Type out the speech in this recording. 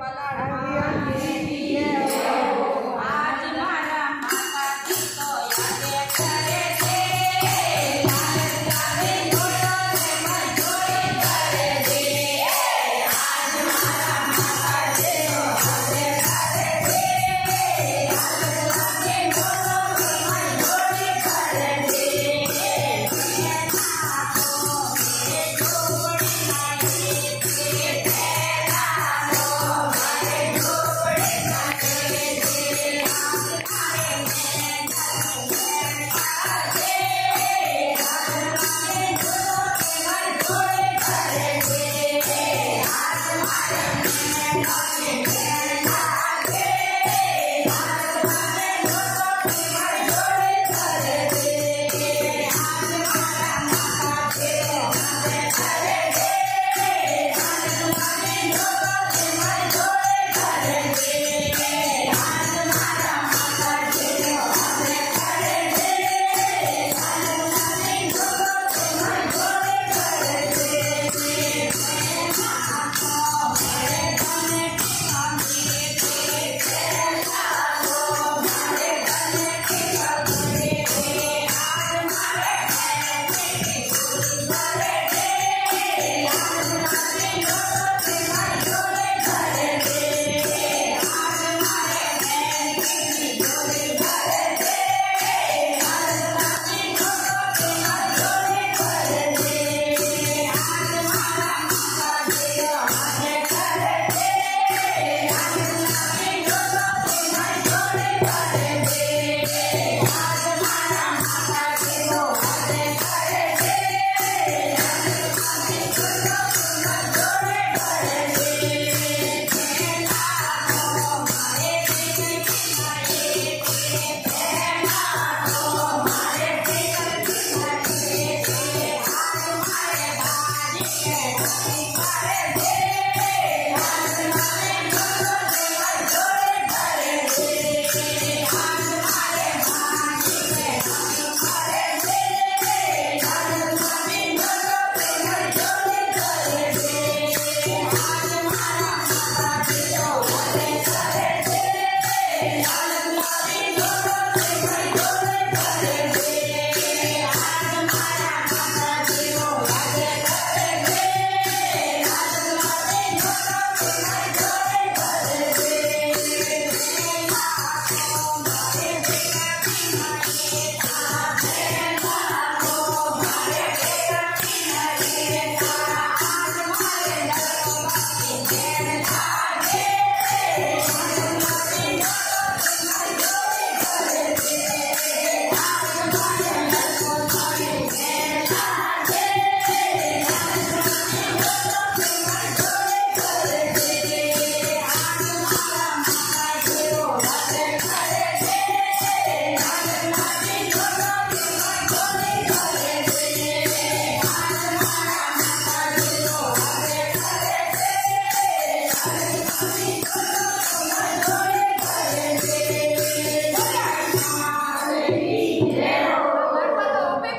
I we